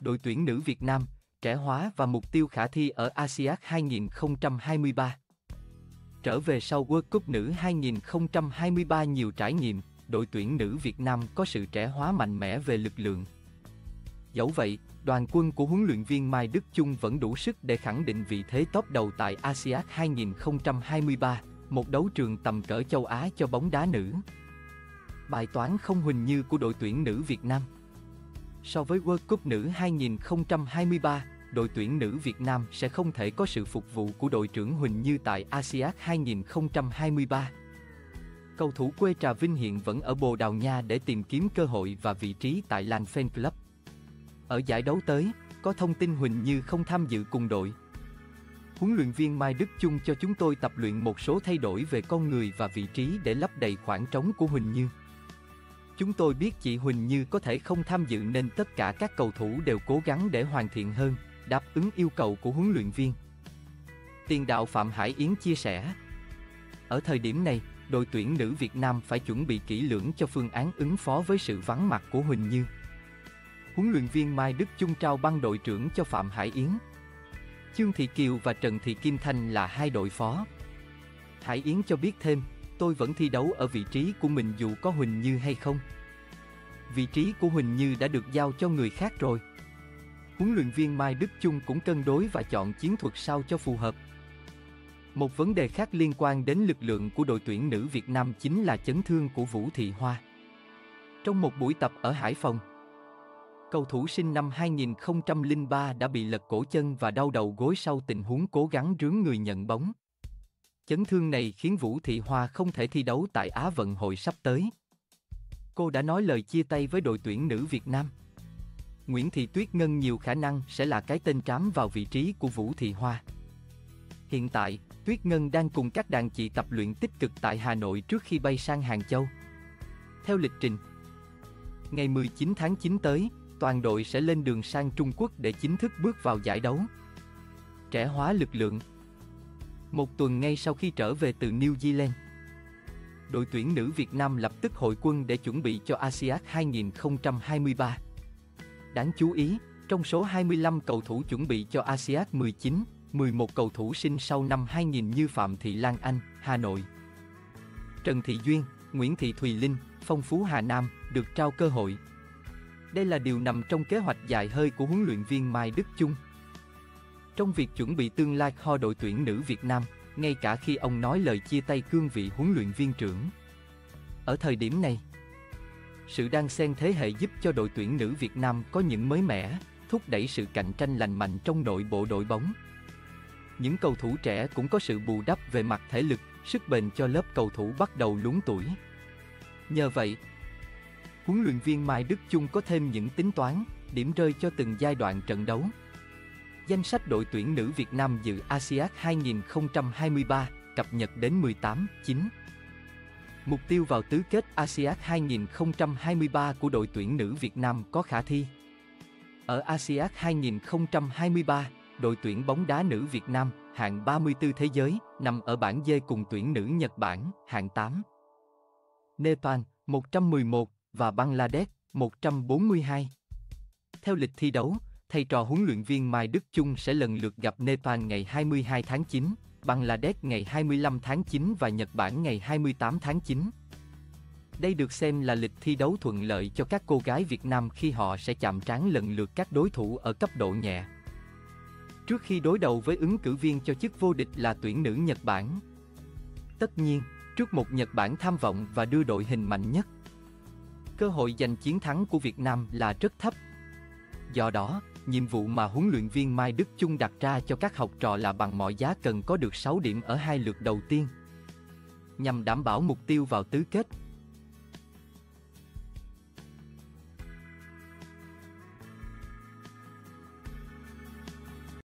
đội tuyển nữ Việt Nam, trẻ hóa và mục tiêu khả thi ở ASEAN 2023. Trở về sau World Cup nữ 2023 nhiều trải nghiệm, đội tuyển nữ Việt Nam có sự trẻ hóa mạnh mẽ về lực lượng. Dẫu vậy, đoàn quân của huấn luyện viên Mai Đức Chung vẫn đủ sức để khẳng định vị thế top đầu tại ASEAN 2023, một đấu trường tầm cỡ châu Á cho bóng đá nữ. Bài toán không huỳnh như của đội tuyển nữ Việt Nam So với World Cup nữ 2023, đội tuyển nữ Việt Nam sẽ không thể có sự phục vụ của đội trưởng Huỳnh Như tại ASEAN 2023. Cầu thủ quê Trà Vinh hiện vẫn ở Bồ Đào Nha để tìm kiếm cơ hội và vị trí tại Lan Fan Club. Ở giải đấu tới, có thông tin Huỳnh Như không tham dự cùng đội. Huấn luyện viên Mai Đức Chung cho chúng tôi tập luyện một số thay đổi về con người và vị trí để lấp đầy khoảng trống của Huỳnh Như. Chúng tôi biết chị Huỳnh Như có thể không tham dự nên tất cả các cầu thủ đều cố gắng để hoàn thiện hơn, đáp ứng yêu cầu của huấn luyện viên. Tiền đạo Phạm Hải Yến chia sẻ. Ở thời điểm này, đội tuyển nữ Việt Nam phải chuẩn bị kỹ lưỡng cho phương án ứng phó với sự vắng mặt của Huỳnh Như. Huấn luyện viên Mai Đức Chung trao băng đội trưởng cho Phạm Hải Yến. Trương Thị Kiều và Trần Thị Kim Thanh là hai đội phó. Hải Yến cho biết thêm, tôi vẫn thi đấu ở vị trí của mình dù có Huỳnh Như hay không. Vị trí của Huỳnh Như đã được giao cho người khác rồi. Huấn luyện viên Mai Đức Chung cũng cân đối và chọn chiến thuật sao cho phù hợp. Một vấn đề khác liên quan đến lực lượng của đội tuyển nữ Việt Nam chính là chấn thương của Vũ Thị Hoa. Trong một buổi tập ở Hải Phòng, cầu thủ sinh năm 2003 đã bị lật cổ chân và đau đầu gối sau tình huống cố gắng rướn người nhận bóng. Chấn thương này khiến Vũ Thị Hoa không thể thi đấu tại Á vận hội sắp tới. Cô đã nói lời chia tay với đội tuyển nữ Việt Nam. Nguyễn Thị Tuyết Ngân nhiều khả năng sẽ là cái tên trám vào vị trí của Vũ Thị Hoa. Hiện tại, Tuyết Ngân đang cùng các đàn chị tập luyện tích cực tại Hà Nội trước khi bay sang Hàng Châu. Theo lịch trình, ngày 19 tháng 9 tới, toàn đội sẽ lên đường sang Trung Quốc để chính thức bước vào giải đấu. Trẻ hóa lực lượng một tuần ngay sau khi trở về từ New Zealand, đội tuyển nữ Việt Nam lập tức hội quân để chuẩn bị cho ASEAN 2023. Đáng chú ý, trong số 25 cầu thủ chuẩn bị cho ASEAN 19, 11 cầu thủ sinh sau năm 2000 như Phạm Thị Lan Anh, Hà Nội. Trần Thị Duyên, Nguyễn Thị Thùy Linh, Phong Phú Hà Nam được trao cơ hội. Đây là điều nằm trong kế hoạch dài hơi của huấn luyện viên Mai Đức Chung. Trong việc chuẩn bị tương lai kho đội tuyển nữ Việt Nam, ngay cả khi ông nói lời chia tay cương vị huấn luyện viên trưởng. Ở thời điểm này, sự đan xen thế hệ giúp cho đội tuyển nữ Việt Nam có những mới mẻ, thúc đẩy sự cạnh tranh lành mạnh trong nội bộ đội bóng. Những cầu thủ trẻ cũng có sự bù đắp về mặt thể lực, sức bền cho lớp cầu thủ bắt đầu lún tuổi. Nhờ vậy, huấn luyện viên Mai Đức Chung có thêm những tính toán, điểm rơi cho từng giai đoạn trận đấu. Danh sách đội tuyển nữ Việt Nam dự ASEAN 2023 cập nhật đến 18-9. Mục tiêu vào tứ kết ASEAN 2023 của đội tuyển nữ Việt Nam có khả thi. Ở ASEAN 2023, đội tuyển bóng đá nữ Việt Nam, hạng 34 thế giới, nằm ở bảng D cùng tuyển nữ Nhật Bản, hạng 8. Nepal, 111 và Bangladesh, 142. Theo lịch thi đấu, thầy trò huấn luyện viên Mai Đức Chung sẽ lần lượt gặp Nepal ngày 22 tháng 9, Bangladesh ngày 25 tháng 9 và Nhật Bản ngày 28 tháng 9. Đây được xem là lịch thi đấu thuận lợi cho các cô gái Việt Nam khi họ sẽ chạm trán lần lượt các đối thủ ở cấp độ nhẹ. Trước khi đối đầu với ứng cử viên cho chức vô địch là tuyển nữ Nhật Bản. Tất nhiên, trước một Nhật Bản tham vọng và đưa đội hình mạnh nhất, cơ hội giành chiến thắng của Việt Nam là rất thấp. Do đó, nhiệm vụ mà huấn luyện viên Mai Đức Chung đặt ra cho các học trò là bằng mọi giá cần có được 6 điểm ở hai lượt đầu tiên. Nhằm đảm bảo mục tiêu vào tứ kết,